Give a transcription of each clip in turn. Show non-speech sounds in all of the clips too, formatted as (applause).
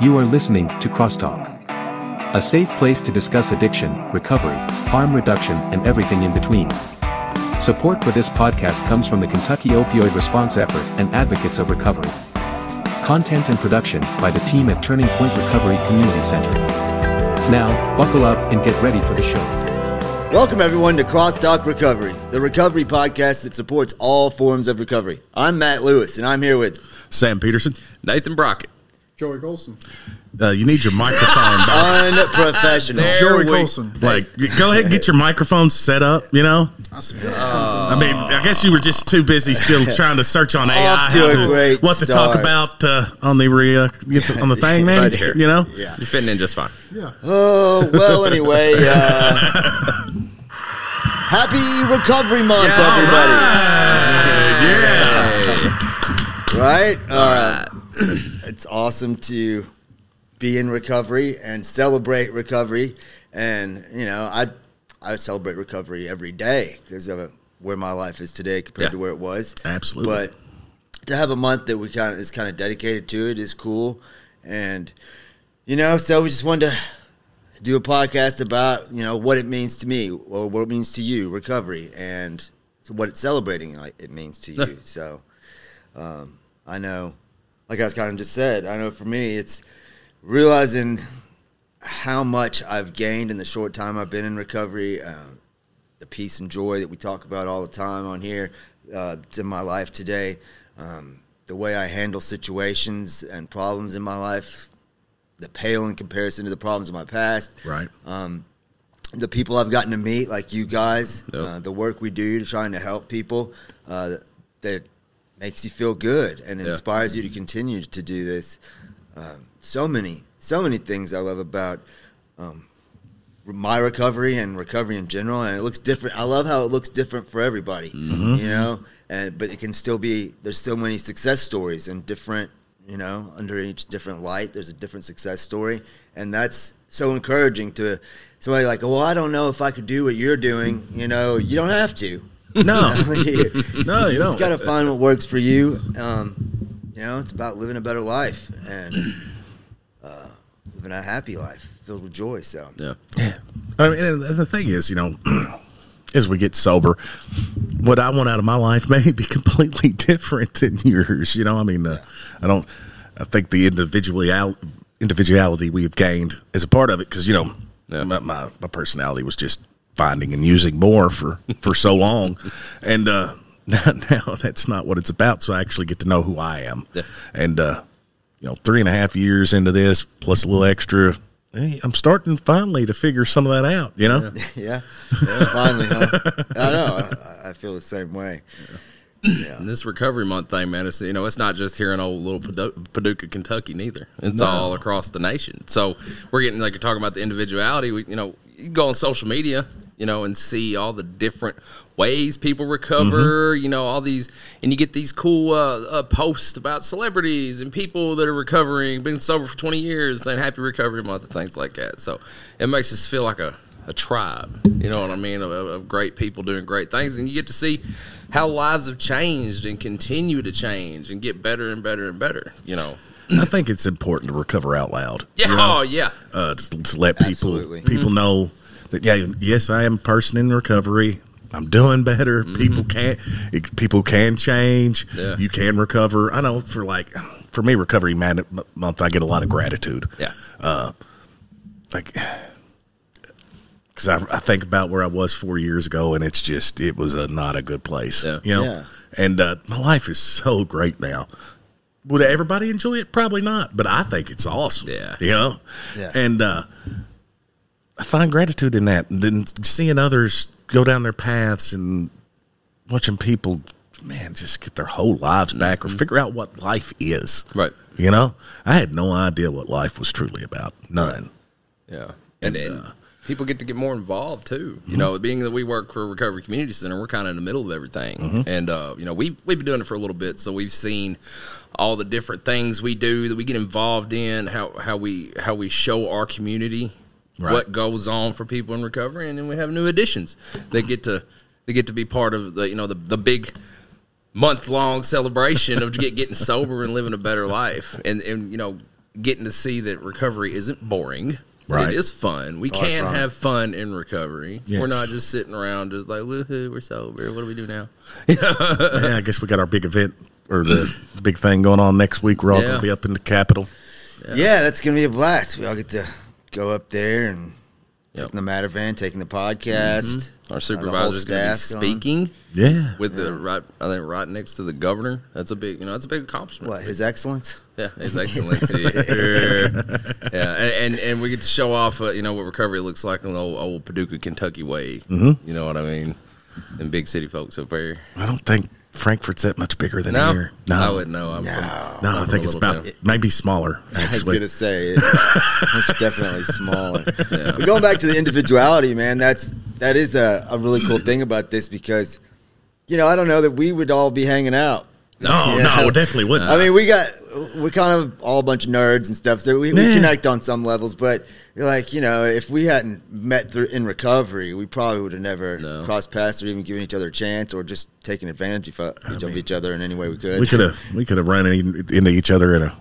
You are listening to Crosstalk. A safe place to discuss addiction, recovery, harm reduction, and everything in between. Support for this podcast comes from the Kentucky Opioid Response Effort and Advocates of Recovery. Content and production by the team at Turning Point Recovery Community Center. Now, buckle up and get ready for the show. Welcome, everyone, to Crosstalk Recovery, the recovery podcast that supports all forms of recovery. I'm Matt Lewis, and I'm here with Sam Peterson. Nathan Brockett. Joey Colson. Uh, you need your microphone back. unprofessional. There Joey we- Colson. Like, go ahead and get your microphone set up, you know? I spilled I mean, I guess you were just too busy still (laughs) trying to search on AI Off to how a great what to talk start. about uh, on the re, uh, on the thing, man. Right here. You know? Yeah. You're fitting in just fine. Yeah. Oh, well, anyway. Uh, happy Recovery Month, everybody. Yeah. Right? Uh, it's awesome to be in recovery and celebrate recovery. And, you know, I, I celebrate recovery every day because of where my life is today compared Yeah. to where it was. Absolutely. But to have a month that we kind of is kind of dedicated to it is cool. And, you know, so we just wanted to do a podcast about, you know, what it means to me or what it means to you, recovery, and what it's celebrating like it means to you. So um, I know, like I was kind of just said, I know for me, it's realizing how much I've gained in the short time I've been in recovery, uh, the peace and joy that we talk about all the time on here. Uh, it's in my life today, um, the way I handle situations and problems in my life, the pale in comparison to the problems of my past Right. um, the people I've gotten to meet, like you guys, Yep. uh, the work we do to trying to help people, uh, that makes you feel good and Yeah. inspires you to continue to do this. Um, so many, so many things I love about um, my recovery and recovery in general, and it looks different. I love how it looks different for everybody, you know. And but it can still be. There's so many success stories and different, you know, under each different light. There's a different success story, and that's so encouraging to somebody like, well, I don't know if I could do what you're doing. You know, you don't have to. (laughs) No. (laughs) you No, you just don't. got to find what works for you. Um, you know, it's about living a better life and uh, living a happy life filled with joy. So Yeah. Yeah. I mean, and the thing is, you know, (clears throat) as we get sober, what I want out of my life (laughs) may be completely different than yours. You know, I mean, uh, I don't. I think the individual individuality we have gained is a part of it because you know Yeah. my, my my personality was just finding and using more for for so long, and uh, (laughs) now, now that's not what it's about. So I actually get to know who I am, Yeah. and uh, you know, three and a half years into this plus a little extra. Hey, I'm starting finally to figure some of that out, you know? yeah, (laughs) yeah finally, huh? I know. I, I feel the same way. And this recovery month thing, man, it's you know, it's not just here in old little Paducah, Kentucky, neither. It's all across the nation. So we're getting like you're talking about the individuality. We, you know, you go on social media, you know, and see all the different ways people recover. You know, all these, and you get these cool uh, uh, posts about celebrities and people that are recovering, been sober for 20 years, saying Happy Recovery Month and things like that. So it makes us feel like a a tribe, you know what I mean, of, of great people doing great things, and you get to see how lives have changed and continue to change and get better and better and better. You know, I think it's important to recover out loud. yeah, you know? oh yeah, uh, to, to let people Absolutely. people know that yeah, yes, I am a person in recovery. I'm doing better. People can it, people can change. Yeah. You can recover. I know for like for me, recovery man, month, I get a lot of gratitude. yeah, Like because I, I think about where I was four years ago, and it's just it was a not a good place. Yeah. You know, Yeah. and uh, my life is so great now. Would everybody enjoy it? Probably not, but I think it's awesome. Yeah. you know, Yeah. and uh, I find gratitude in that, and then seeing others go down their paths and watching people, man, just get their whole lives back or figure out what life is. Right. You know, I had no idea what life was truly about. None. yeah, and, And, and uh, people get to get more involved too. You know, being that we work for recovery community center, we're kind of in the middle of everything, and uh, you know, we've we've been doing it for a little bit, so we've seen all the different things we do that we get involved in, how how we how we show our community Right. what goes on for people in recovery, and then we have new additions. They get to they get to be part of the you know the the big month long celebration of get, getting sober and living a better life. And and you know getting to see that recovery isn't boring. Right. It is fun. We Far can from. have fun in recovery. Yes. We're not just sitting around just like, woohoo, we're sober. What do we do now? (laughs) yeah, I guess we got our big event or the (clears throat) big thing going on next week. We're all Yeah. going to be up in the Capitol. Yeah. that's gonna be a blast. We all get to go up there and Yep. taking the matter van, taking the podcast. Our uh, the whole supervisor's going to be staff's going. speaking Yeah. with the right, I think, right next to the governor. That's a big, you know, that's a big accomplishment. What His (laughs) Excellency? Yeah, His Excellency. yeah, and, and and we get to show off, uh, you know, what recovery looks like in the old, old Paducah, Kentucky way. Mm-hmm. You know what I mean? And big city folks up there. I don't think Frankfort's that much bigger than here. No. I No. wouldn't know. I'm No. from, No, I'm I think it's little about town. maybe smaller. Actually. (laughs) I was Actually, gonna say it, it's (laughs) definitely smaller. But going back to the individuality, man, that's that is a, a really cool thing about this because, you know, I don't know that we would all be hanging out. no, You no, know? definitely wouldn't. I mean, we got we're kind of all a bunch of nerds and stuff, so we, we Yeah. connect on some levels. But like, you know, if we hadn't met through in recovery, we probably would have never No. crossed paths or even given each other a chance or just taken advantage of, each, of mean, each other in any way we could. we could have we could have run into each other in a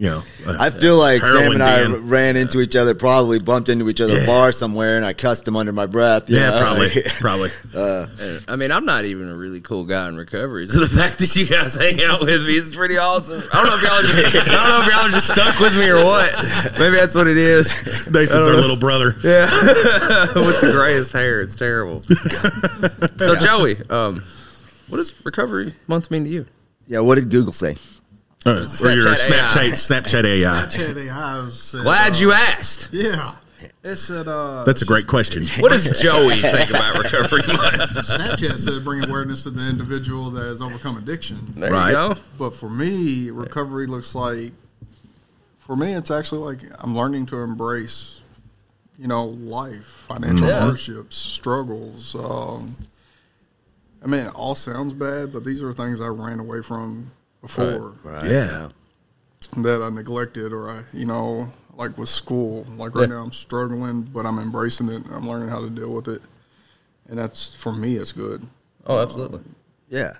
you know. a I feel like Sam and I den. ran into each other, probably bumped into each other Yeah. bar somewhere, and I cussed him under my breath. you Yeah, know? probably, (laughs) probably. And, I mean, I'm not even a really cool guy in recovery, so the (laughs) fact that you guys hang out with me is pretty awesome. I don't know if y'all are just, I don't know if y'all just stuck with me or what. Maybe that's what it is. Nathan's our little brother. Yeah, (laughs) with the grayest hair, it's terrible. so Joey, um, what does recovery month mean to you? yeah, what did Google say? Uh, or your Snapchat AI. Snapchat, Snapchat AI. Snapchat AI said, Glad uh, you asked. Yeah. It said, uh, That's a great question. (laughs) What does Joey think about (laughs) recovery month? Snapchat said bring awareness to the individual that has overcome addiction. There Right. you go. But for me, recovery looks like, for me, it's actually like I'm learning to embrace, you know, life, financial Yeah. hardships, struggles. Um, I mean, it all sounds bad, but these are things I ran away from before Right. Yeah. that I neglected or I, you know, like with school. Like right Yeah. now I'm struggling, but I'm embracing it. I'm learning how to deal with it. And that's, for me, it's good. Oh, absolutely. Um, yeah.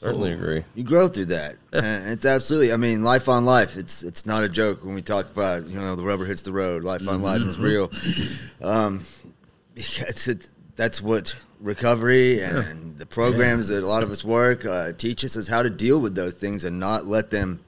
Certainly agree. You grow through that. And it's absolutely. I mean, life on life. It's it's not a joke when we talk about you know the rubber hits the road. Life on mm-hmm. life is mm-hmm. real. Um, (laughs) it's, it's that's what recovery and the programs that a lot of us work uh, teach us is how to deal with those things and not let them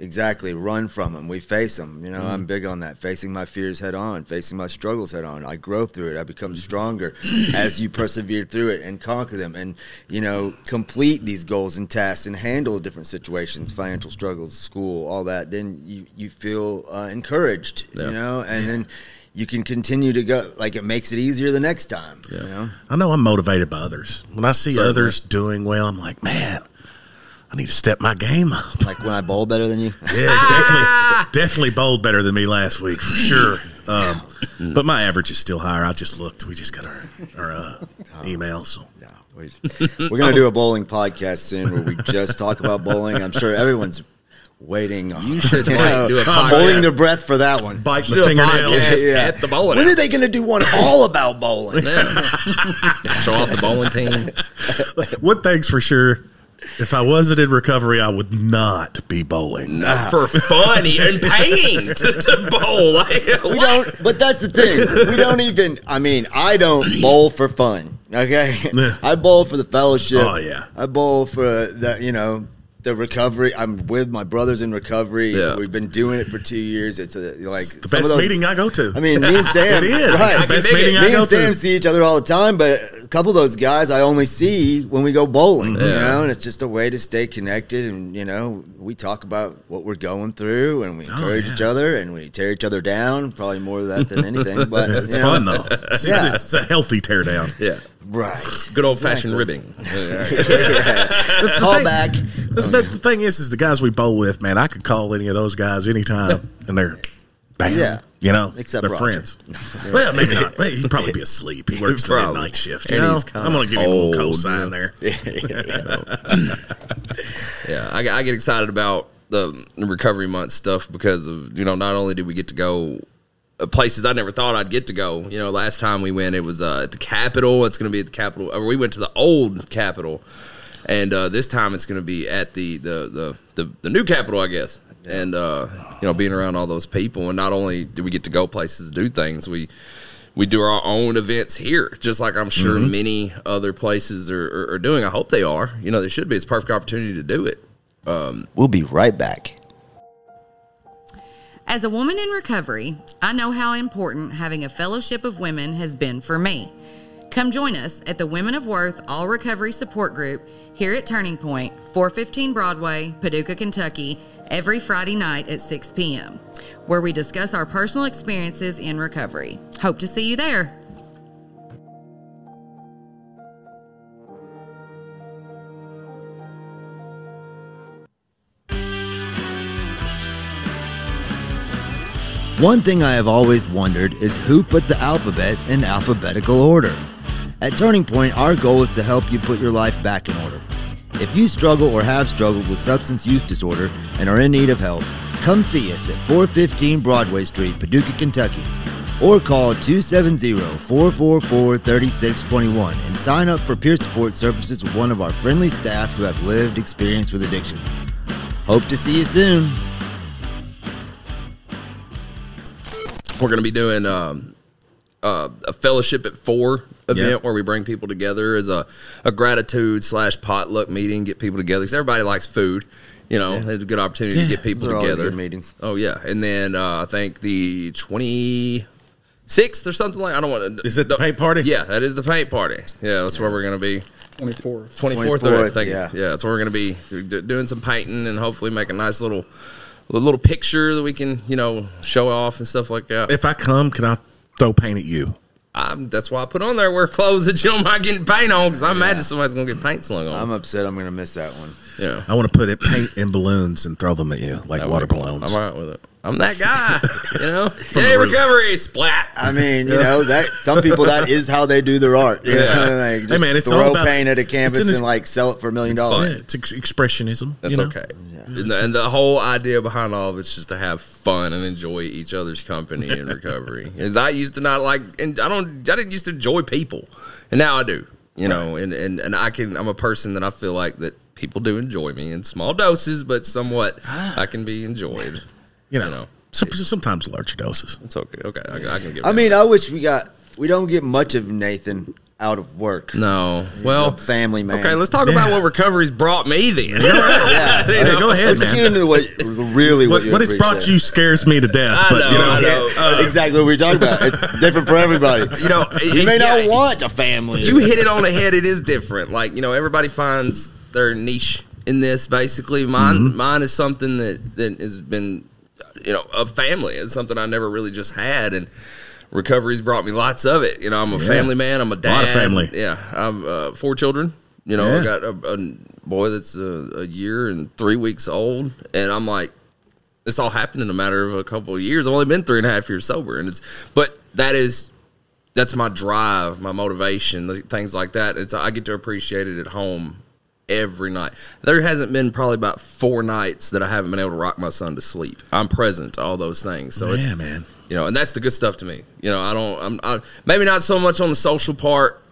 exactly run from them. We face them. You know, I'm big on that. Facing my fears head on, facing my struggles head on. I grow through it. I become stronger as you persevere through it and conquer them and, you know, complete these goals and tasks and handle different situations, financial struggles, school, all that. Then you, you feel uh, encouraged, Yeah. you know, and then you can continue to go. Like it makes it easier the next time, you know? I know I'm motivated by others. When I see Certainly. others doing well, I'm like, man, I need to step my game up. Like when I bowl better than you. (laughs) Yeah, definitely, definitely bowled better than me last week for sure. (laughs) Um, but my average is still higher. I just looked. We just got our our uh, emails. So. No, we- we're gonna do a bowling podcast soon where we just talk about bowling. I'm sure everyone's waiting. On, You should, (laughs) you know, do a podcast. holding their breath for that one. Biting Do the a fingernails. podcast at the bowling When are they gonna do one all about bowling? Yeah. Show off the bowling team. (laughs) One thing's for sure. If I wasn't in recovery, I would not be bowling. for fun and paying to, to bowl. (laughs) Like, We don't. But that's the thing. We don't even. I mean, I don't (clears throat) bowl for fun. Okay, I bowl for the fellowship. Oh, yeah. I bowl for the you know the recovery. I'm with my brothers in recovery. Yeah. We've been doing it for two years. It's a, like The some of best those- meeting I go to. I mean, me and (laughs) Sam. It is. Right. It's the best dig it. meeting I me go and Sam see each other all the time, but a couple of those guys I only see when we go bowling. You know, and it's just a way to stay connected. And you know, we talk about what we're going through, and we Oh, encourage yeah. each other, and we tear each other down. Probably more of that than (laughs) anything, but It's you know, fun though. (laughs) It's, Yeah. it's, it's a healthy teardown. Yeah. right? Good old fashioned ribbing. (laughs) Call back. But the thing is, is the guys we bowl with, man. I could call any of those guys anytime, and they're bam. Yeah. You know, Except they're Roger. friends. (laughs) Well, maybe not. He'd probably be asleep. He works the night shift. You And know, I'm going to give him a little cosign there. (laughs) (laughs) Yeah, I, I get excited about the recovery month stuff because of you know not only did we get to go uh, places I never thought I'd get to go. You know, last time we went, it was uh, at the Capitol. It's going to be at the Capitol. Or we went to the old Capitol, and uh, this time it's going to be at the the, the the the new Capitol, I guess. And uh, you know, being around all those people, and not only do we get to go places to do things, we we do our own events here, just like I'm sure Mm-hmm. many other places are, are, are doing. I hope they are. You know, they should be. It's a perfect opportunity to do it. um, We'll be right back. As a woman in recovery, I know how important having a fellowship of women has been for me. Come join us at the Women of Worth All Recovery Support Group here at Turning Point, 415 Broadway, Paducah, Kentucky, every Friday night at 6 p.m., where we discuss our personal experiences in recovery. Hope to see you there. One thing I have always wondered is who put the alphabet in alphabetical order. At Turning Point, our goal is to help you put your life back in order. If you struggle or have struggled with substance use disorder and are in need of help, come see us at 415 Broadway Street, Paducah, Kentucky, or call 270-444-3621 and sign up for peer support services with one of our friendly staff who have lived experience with addiction. Hope to see you soon. We're going to be doing um, uh, a fellowship at four event Yeah. where we bring people together as a, a gratitude slash potluck meeting, get people together because everybody likes food. You know, it's a good opportunity to get people Those are together. good meetings. Oh yeah, and then uh, I think the twenty sixth or something like I don't want to. Is it the paint party? Yeah, that is the paint party. Yeah, that's where we're going to be. 24th. 24th, 24th, I think. yeah. Yeah. that's where we're going to be doing some painting and hopefully make a nice little a little picture that we can, you know, show off and stuff like that. If I come, can I throw paint at you? I'm, that's why I put on there wear clothes that you don't mind getting paint on because I imagine somebody's going to get paint slung on. I'm upset I'm going to miss that one. yeah. I want to put it paint in balloons and throw them at you like water balloons. I'm all right with it. I'm that guy, you know. (laughs) Hey, recovery, splat. I mean, you know that some people that is how they do their art. You know, (laughs) like just man, it's all throw about- paint at a canvas and like sell it for a million dollars. it's expressionism. That's you know? okay. And, the, and the whole idea behind all of it's just to have fun and enjoy each other's company in (laughs) recovery. As I used to not like, and I don't, I didn't used to enjoy people, and now I do. You know, and, and and I can. I'm a person that I feel like that people do enjoy me in small doses, but somewhat ah. I can be enjoyed. You know, You know. some- sometimes larger doses. It's okay. Okay, I, I can get. I mean, I wish we got. We don't get much of Nathan out of work. no. Well, a family man. Okay, let's talk about what recovery's brought me then. Yeah, (laughs) Hey, go ahead, Let's get into what really what, What, you what it's brought you scares me to death. I but know, you know, I know. Yeah, (laughs) exactly what we're talking about. It's different for everybody. You know, You may yeah, not want a family. you hit it on the head. It is different. Like you know, everybody finds their niche in this. Basically, mine Mm-hmm. mine is something that that has been, you know, a family. It's something I never really just had, and recovery's brought me lots of it. You know, I'm a Yeah. family man. I'm a dad. Lot of family. Yeah, I'm uh, four children. You know, I got a, a boy that's a, a year and three weeks old, and I'm like, this all happened in a matter of a couple of years. I've only been three and a half years sober, and it's but that is that's my drive, my motivation, things like that. It's I get to appreciate it at home every night. There hasn't been probably about four nights that I haven't been able to rock my son to sleep. I'm present to all those things. So yeah, man. you know, and that's the good stuff to me. You know, I don't, I'm I, maybe not so much on the social part.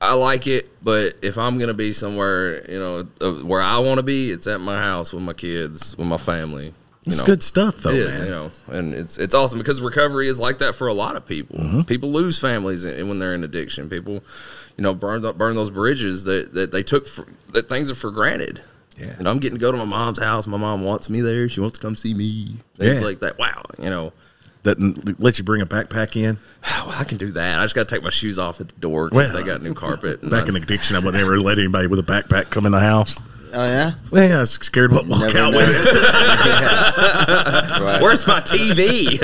I like it, but if I'm gonna be somewhere, you know, uh, where I want to be, it's at my house with my kids, with my family. You It's know. good stuff, though, It is, man. you know, and it's it's awesome because recovery is like that for a lot of people. Mm-hmm. People lose families when they're in addiction. People, you know, burn burn those bridges that, that they took for, that things are for granted. Yeah. and I'm getting to go to my mom's house. My mom wants me there. She wants to come see me. Things Yeah. like that. Wow, you know, That let you bring a backpack in. (sighs) well, I can do that. I just got to take my shoes off at the door because Well, they got new carpet. and Back I- in addiction, I would never let anybody with a backpack come in the house. Oh yeah. Well, yeah, I was scared what walk Never out know. with it. (laughs) (laughs) Right. Where's my TV?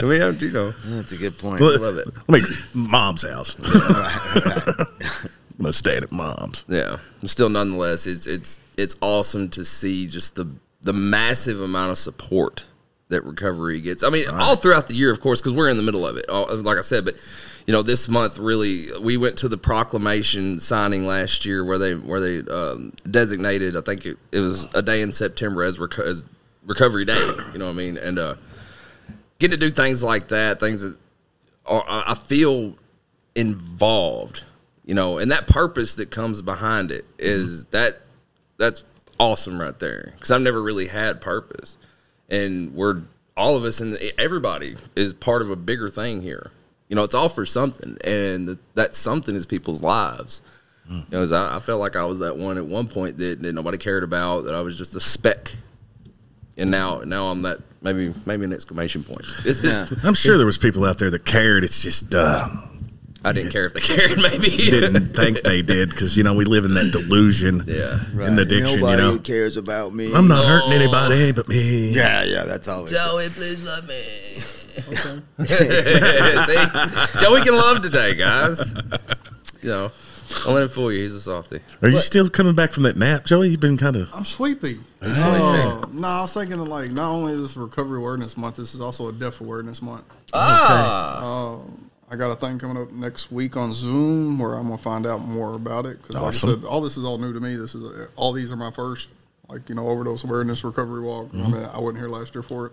I mean, I'm- you know, That's a good point. Well, love it. Let me mom's house. (laughs) I'm staying at mom's. yeah. Still, nonetheless, it's it's it's awesome to see just the the massive amount of support that recovery gets. I mean, all throughout the year, of course, because we're in the middle of it. all- Like I said, but you know, this month really, we went to the proclamation signing last year where they where they um, designated. I think it, it was a day in September as, reco- as Recovery Day. You know what I mean? And uh, getting to do things like that, things that are, I feel involved, you know, and that purpose that comes behind it is that that's awesome right there because I've never really had purpose, and we're all of us and everybody is part of a bigger thing here. You know, it's all for something, and that something is people's lives. Mm. You know, I, I, felt like I was that one at one point that, that nobody cared about. That I was just a speck, and now now I'm that maybe maybe an exclamation point. It's, yeah. (laughs) I'm sure there was people out there that cared. It's just uh, I didn't care if they cared. (laughs) Maybe (laughs) didn't think they did because you know we live in that delusion. Yeah, right. in the addiction. Nobody you know, cares about me. I'm not oh. hurting anybody but me. Yeah, yeah, that's all. Joey, please love me. (laughs) (laughs) See, Joey can love today, guys. You know. Don't let him fool you. He's a softy. Are you still coming back from that nap, Joey? You've been kind of. I'm sleepy. Uh, no, I was thinking of like not only is this Recovery Awareness Month, this is also a Deaf Awareness Month. Ah. Okay. Uh, I got a thing coming up next week on Zoom where I'm gonna find out more about it because, awesome. like I said, all this is all new to me. This is a, all these are my first, like you know, overdose awareness recovery walk. Mm-hmm. I mean, I wasn't here last year for it,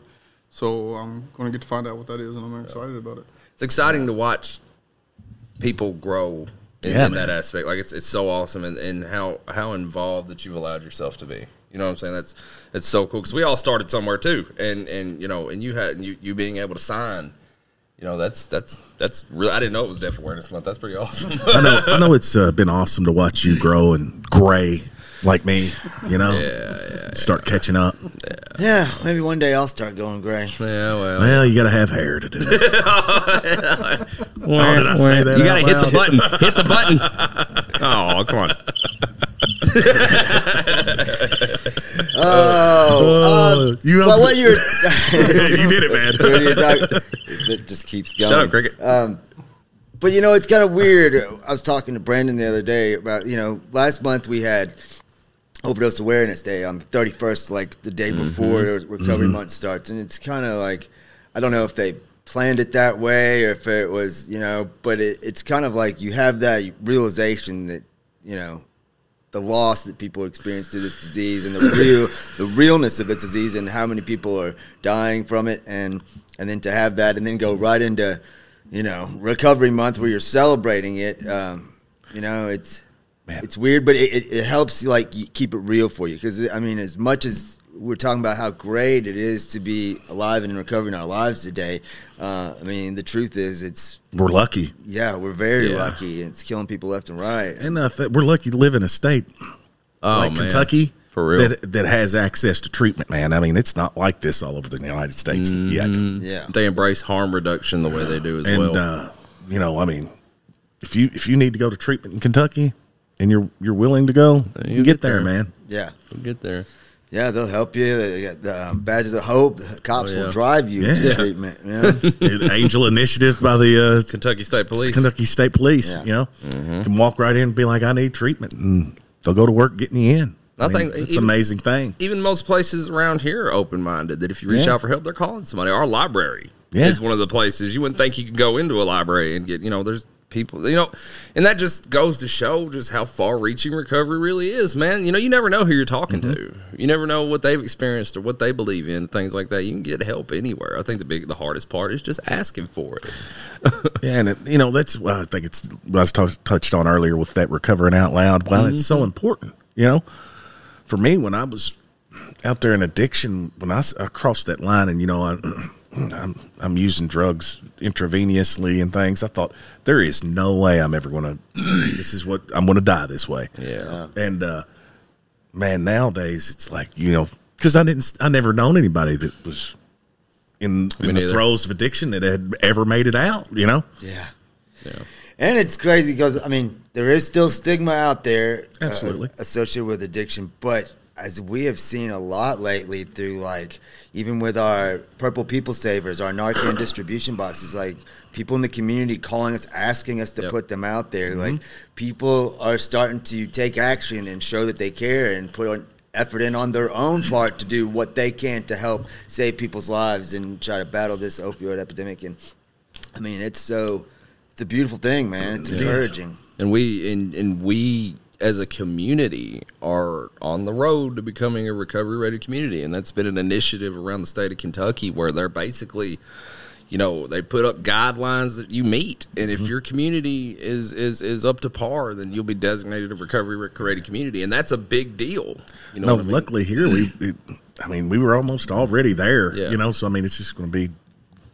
so I'm going to get to find out what that is, and I'm excited about it. It's exciting to watch people grow in, yeah, in that aspect. Like it's it's so awesome, and, and how how involved that you've allowed yourself to be. You know what I'm saying? That's that's so cool because we all started somewhere too, and and you know, and you had you you being able to sign you know that's that's that's really I didn't know it was Deaf Awareness Month. That's pretty awesome. I know I know it's uh, been awesome to watch you grow and gray like me. You know, yeah, yeah start yeah. catching up. Yeah. yeah. maybe one day I'll start going gray. Yeah, well, well, you got to have hair to do it. well, (laughs) did I say that? You got to hit the button. Hit the button. (laughs) Oh, come on. (laughs) oh, uh, you but what you're you did it, man. it just keeps going. Shut up, cricket. Um, but you know, it's kind of weird. I was talking to Brandon the other day about you know, last month we had overdose awareness day on the 31st, like the day mm-hmm. before recovery mm-hmm. month starts, and it's kind of like I don't know if they planned it that way or if it was you know, but it, it's kind of like you have that realization that you know the loss that people experience through this disease and the (coughs) real the realness of this disease and how many people are dying from it and and then to have that and then go right into you know recovery month where you're celebrating it um, you know it's Man. it's weird but it, it, it helps like keep it real for you because i mean as much as we're talking about how great it is to be alive and recovering our lives today. Uh, I mean, the truth is, it's we're lucky. Yeah, we're very yeah. lucky. It's killing people left and right. And uh, we're lucky to live in a state oh, like man. Kentucky. For real. That, that has access to treatment, man. I mean, it's not like this all over the United States mm-hmm. yet. Yeah, they embrace harm reduction the way they do as and, well. Uh, you know, I mean, if you if you need to go to treatment in Kentucky and you're you're willing to go, you, get, get there, there, man. Yeah, you get there. Yeah, they'll help you. They got the um, badges of hope. The cops oh, yeah. will drive you yeah. to yeah. treatment. Yeah. (laughs) Angel Initiative by the uh, Kentucky State Police. Kentucky State Police. You know, mm-hmm. can walk right in and be like, "I need treatment," and they'll go to work getting you in. I, I mean, think it's an amazing thing. Even most places around here are open minded. That if you reach out for help, they're calling somebody. Our library is one of the places you wouldn't think you could go into a library and get. You know, there's people you know and that just goes to show just how far reaching recovery really is man you know you never know who you're talking mm-hmm. to you never know what they've experienced or what they believe in things like that you can get help anywhere i think the big the hardest part is just asking for it (laughs) yeah and it, you know that's well, i think it's what i was t- touched on earlier with that recovering out loud well mm-hmm. it's so mm-hmm. important you know for me when i was out there in addiction when i, I crossed that line and you know i I'm, I'm using drugs intravenously and things. I thought there is no way I'm ever going to. (clears throat) this is what I'm going to die this way. Yeah. And uh, man, nowadays it's like you know because I didn't. I never known anybody that was in, in the throes of addiction that had ever made it out. You know. Yeah. Yeah. And it's crazy because I mean there is still stigma out there, uh, absolutely uh, associated with addiction, but as we have seen a lot lately through like even with our purple people savers our narcan (coughs) distribution boxes like people in the community calling us asking us to yep. put them out there. Mm-hmm. like people are starting to take action and show that they care and put on effort in on their own (coughs) part to do what they can to help save people's lives and try to battle this opioid epidemic. And i mean it's so it's a beautiful thing man. It's encouraging. And we and, and we as a community are on the road to becoming a recovery ready community and that's been an initiative around the state of Kentucky where they're basically you know they put up guidelines that you meet and if mm-hmm. your community is is is up to par then you'll be designated a recovery ready community and that's a big deal you know no, I mean? luckily here we, it, I mean, we were almost already there. Yeah. You know, so I mean, it's just going to be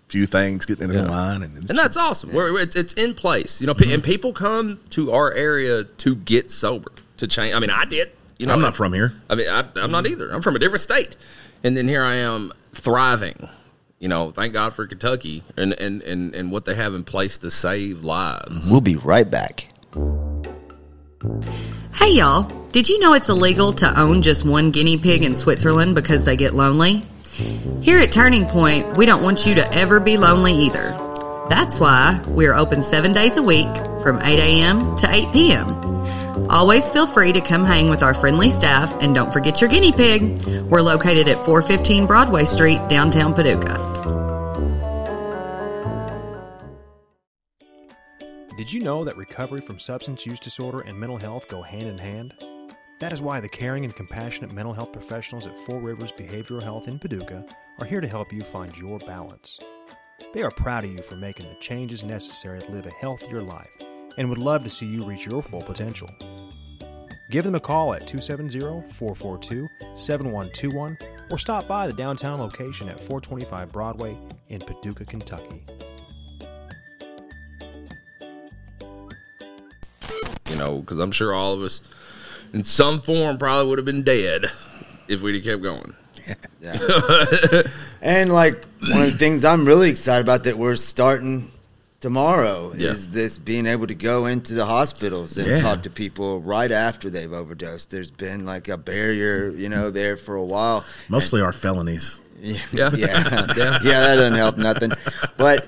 few things getting in Yeah. line, and, it's- and that's awesome We're, we're- it's, it's in place you know pe and mm-hmm. people come to our area to get sober to change i mean i did you know I'm not from here. I mean, I, I'm not either. I'm from a different state, and then here I am thriving. You know, thank God for Kentucky and and and, and what they have in place to save lives. We'll be right back. Hey y'all, did you know it's illegal to own just one guinea pig in Switzerland because they get lonely? Here at Turning Point, we don't want you to ever be lonely either. That's why we're open seven days a week from 8 a.m. to 8 p.m. Always feel free to come hang with our friendly staff and don't forget your guinea pig. We're located at 415 Broadway Street, downtown Paducah. Did you know that recovery from substance use disorder and mental health go hand in hand? That is why the caring and compassionate mental health professionals at Four Rivers Behavioral Health in Paducah are here to help you find your balance. They are proud of you for making the changes necessary to live a healthier life and would love to see you reach your full potential. Give them a call at 270 442 7121 or stop by the downtown location at 425 Broadway in Paducah, Kentucky. You know, because I'm sure all of us, in some form, probably would have been dead if we'd have kept going. And like one of the things I'm really excited about that we're starting tomorrow Yeah. is this being able to go into the hospitals and Yeah. talk to people right after they've overdosed. There's been like a barrier, you know, there for a while. Mostly our felonies. Yeah, Yeah. yeah, (laughs) Yeah. yeah. That doesn't help nothing. But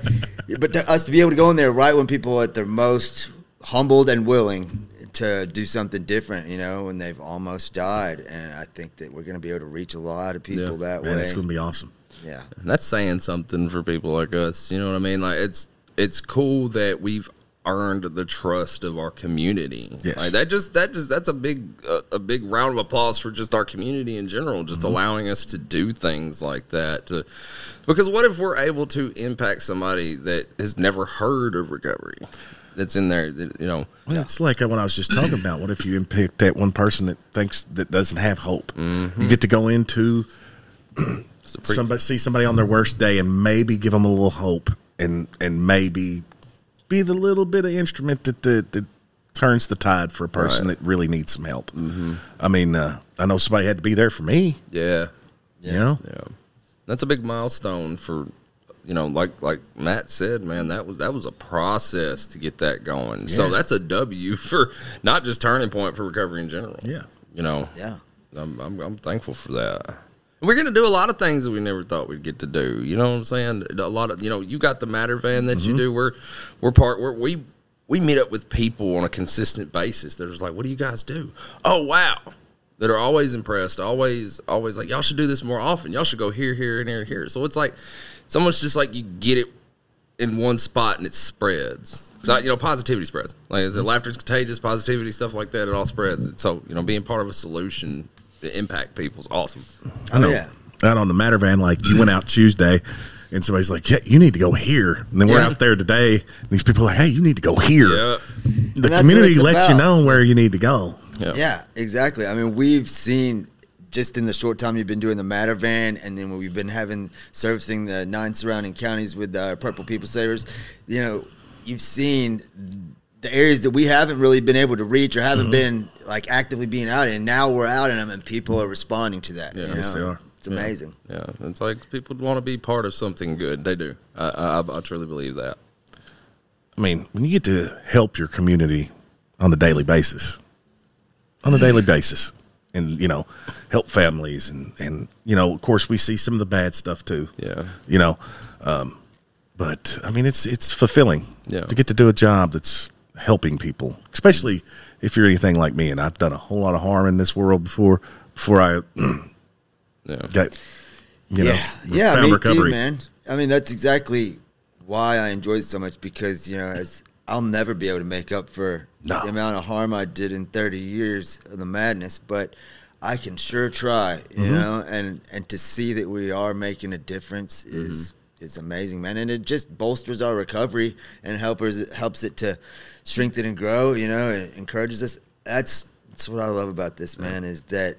but to us to be able to go in there right when people are at their most humbled and willing to do something different, you know, when they've almost died, and I think that we're going to be able to reach a lot of people Yeah. that Man, way. it's going to be awesome. yeah, And that's saying something for people like us. You know what I mean? Like it's it's cool that we've earned the trust of our community. Yes. Like that just that just that's a big uh, a big round of applause for just our community in general, just allowing us to do things like that. To, because what if we're able to impact somebody that has never heard of recovery? That's in there, that, you know. Well, it's like what I was just talking about. What if you impact that one person that thinks that doesn't have hope? You get to go into somebody, see somebody on their worst day, and maybe give them a little hope, and and maybe be the little bit of instrument that that, that turns the tide for a person Right. that really needs some help. I mean, uh, I know somebody had to be there for me. yeah, You know, Yeah, that's a big milestone for you know, like like Matt said, man, that was that was a process to get that going. So that's a W for not just turning point for recovery in general. Yeah. you know, yeah. I'm I'm, I'm thankful for that. We're gonna do a lot of things that we never thought we'd get to do. You know what I'm saying? A lot of you know, you got the matter van that Mm-hmm. you do. We're we're part. We're, we we meet up with people on a consistent basis. They're just like, "What do you guys do?" Oh wow, that are always impressed. Always always like, "Y'all should do this more often. Y'all should go here, here, and here, and here." So it's like it's almost just like you get it in one spot and it spreads. So you know, positivity spreads. Like is it mm-hmm. laughter is contagious, positivity stuff like that. It all spreads. So you know, being part of a solution to impact people is awesome. I know. Yeah. Out on the matter van, like you went out Tuesday, and somebody's like, "Yeah, you need to go here." And then we're Yeah. out there today. And these people are like, "Hey, you need to go here." Yeah, The community it's lets you know where you need to go. yeah, Yeah, exactly. I mean, we've seen just in the short time you've been doing the Matter Van, and then when we've been having servicing the nine surrounding counties with uh, Purple People Savers. You know, you've seen the areas that we haven't really been able to reach or haven't been like actively being out in. Now we're out in them, and people are responding to that. Yeah. you Yes, they are. It's amazing. yeah. It's like people want to be part of something good. They do. I, I, I truly believe that. I mean, when you get to help your community on a daily basis, on a daily basis, and you know, help families, and and you know, of course, we see some of the bad stuff too. Yeah. you know, um, but I mean, it's it's fulfilling. Yeah. to get to do a job that's helping people, especially if you're anything like me, and I've done a whole lot of harm in this world before. Before I (clears throat) Yeah. got, you know, yeah, yeah, found me recovery. too, man. I mean, that's exactly why I enjoyed it so much because you know, as I'll never be able to make up for No. the amount of harm I did in 30 years of the madness, but I can sure try, you Mm-hmm. know, and and to see that we are making a difference is is amazing, man, and it just bolsters our recovery and helps helps it to strengthen and grow. You know, it encourages us. That's that's what I love about this, man, is that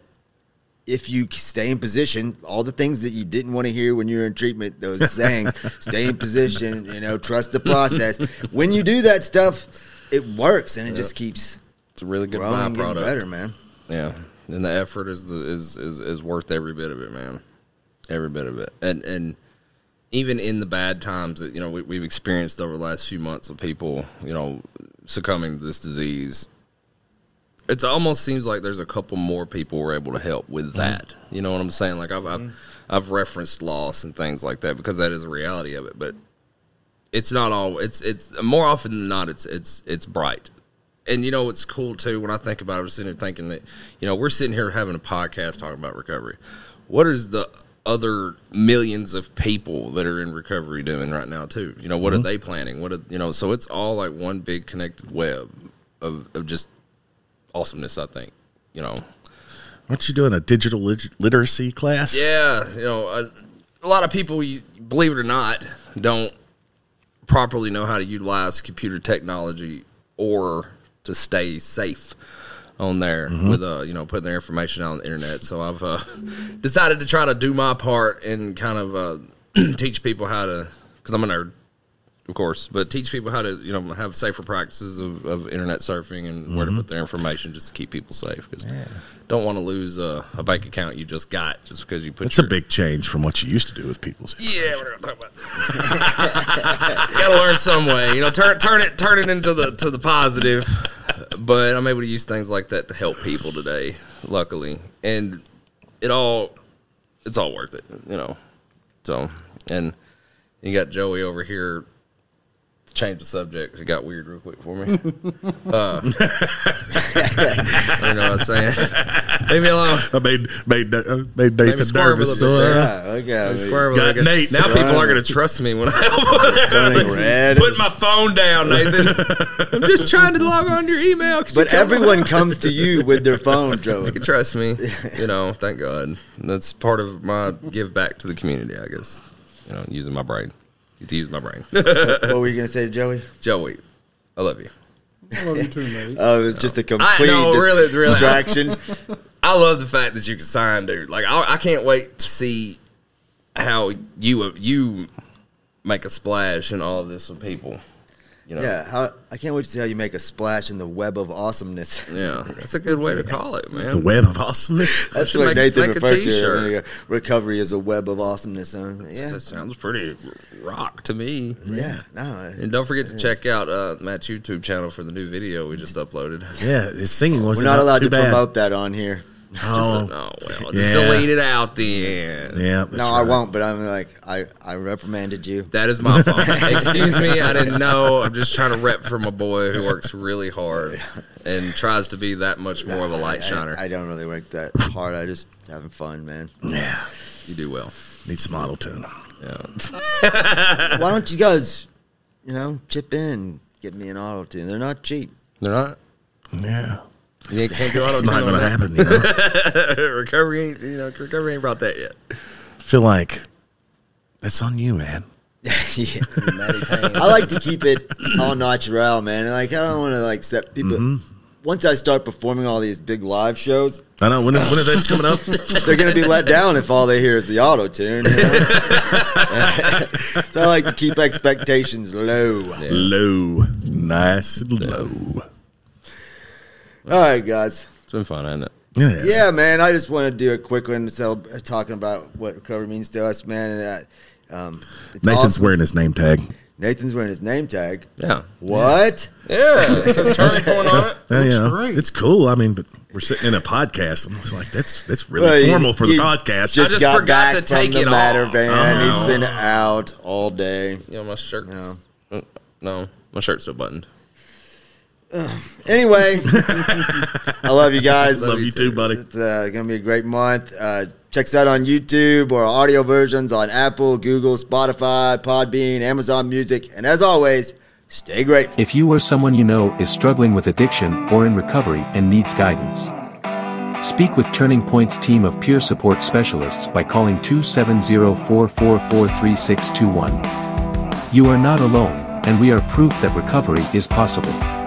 if you stay in position, all the things that you didn't want to hear when you were in treatment, those (laughs) sayings, stay in position, you know, trust the process. When you do that stuff, it works and it just keeps It's a really good growing byproduct. better, man. Yeah, and the effort is the, is is is worth every bit of it, man. Every bit of it, and and even in the bad times that you know we, we've experienced over the last few months of people, you know, succumbing to this disease. It almost seems like there's a couple more people we're able to help with mm-hmm. that. You know what I'm saying? Like I've I've, mm-hmm. I've referenced loss and things like that because that is a reality of it. But it's not all. It's it's more often than not. It's it's it's bright and you know what's cool too when I think about it, I'm sitting here thinking that, you know, we're sitting here having a podcast talking about recovery. What is the other millions of people that are in recovery doing right now too? You know, what are mm-hmm. they planning? What are, you know, so it's all like one big connected web of, of just awesomeness, I think, you know. Aren't you doing a digital lit- literacy class? Yeah, you know, a, a lot of people, you, believe it or not, don't properly know how to utilize computer technology or to stay safe on there with uh you know putting their information out on the internet. So I've uh, decided to try to do my part and kind of uh, (clears throat) teach people how to because I'm a nerd. Of course, but teach people how to, you know, have safer practices of, of internet surfing and where to mm-hmm. put their information just to keep people safe. Because don't want to lose a, a bank account you just got just because you put. That's a big change from what you used to do with people's. yeah, we're gonna talk about. (laughs) You gotta learn some way, you know. Turn turn it turn it into the to the positive. But I'm able to use things like that to help people today, luckily, and it all it's all worth it, you know. So, and you got Joey over here. To Change the subject. It got weird real quick for me. (laughs) Uh, (laughs) you know what I'm saying? (laughs) Leave me alone. I made made uh, made Nathan squirm a nervous. little So, bit. uh, Yeah, okay. Square Got with it. Nate. Now people are going to trust me when I Turning red. put my phone down, Nathan. I'm just trying to log on to your email. But come everyone comes to you with their phone, Joe. You can trust me. You know, thank God. That's part of my give back to the community, I guess. You know, using my brain. Get to use my brain. what were you gonna say to Joey? Joey, I love you. I love you too, mate. (laughs) Oh, it was just a complete know, dis- really, really. distraction. (laughs) I love the fact that you can sign, dude. Like, I, I can't wait to see how you you make a splash in all of this with people. You know, yeah, how, I can't wait to see how you make a splash in the web of awesomeness. (laughs) yeah, that's a good way to call it, man. the web of awesomeness. (laughs) That's should what make- Nathan make a referred to. it. Recovery is a web of awesomeness. Huh? Yeah, That sounds pretty rock to me. yeah. No, And don't forget to check out uh, Matt's YouTube channel for the new video we just uploaded. Yeah, his singing was we're not allowed too to bad. promote that on here. Oh, Just, oh well, just delete it out then. yeah. that's no, I won't. But I'm like, I, I reprimanded you. That is my fault. (laughs) Excuse me, I didn't know. I'm just trying to rep for my boy who works really hard and tries to be that much more of a light shiner. I, I don't really work that hard. I just having fun, man. Yeah, you do well. need some auto tune. Yeah. Why don't you guys, you know, chip in, get me an auto tune? They're not cheap. They're not. Yeah, You can't do auto it's not going to happen. You know, (laughs) recovery ain't you know recovery ain't brought that yet. feel like that's on you, man. (laughs) yeah. (laughs) Matty Payne. I like to keep it all natural, man. And like I don't want to like set people. Mm-hmm. Once I start performing all these big live shows, I know when when that's coming up. they're gonna be let down if all they hear is the auto tune. You know? so I like to keep expectations low. Low, nice and low. All right, guys. It's been fun, hasn't it? Yes. Yeah, man. I just want to do a quick one, cel- talking about what recovery means to us, man. And uh, um, Nathan's awesome. wearing his name tag. Nathan's wearing his name tag. Yeah. What? Yeah. It says turning point on it. Oh, yeah, great. it's cool. I mean, but we're sitting in a podcast. I'm just like, that's that's really Well, you- formal for the podcast. Just, just got forgot back to take from it the Matter off. van. Oh. He's been out all day. You know, my shirt. No. No. no, my shirt's still buttoned. (sighs) Anyway, I love you guys. Love you too, buddy. It's uh, gonna be a great month. Uh, check us out on YouTube or audio versions on Apple, Google, Spotify, Podbean, Amazon Music, and as always, stay grateful. If you or someone you know is struggling with addiction or in recovery and needs guidance, Speak with Turning Point's team of peer support specialists by calling 270-444-3621. You are not alone, and we are proof that recovery is possible.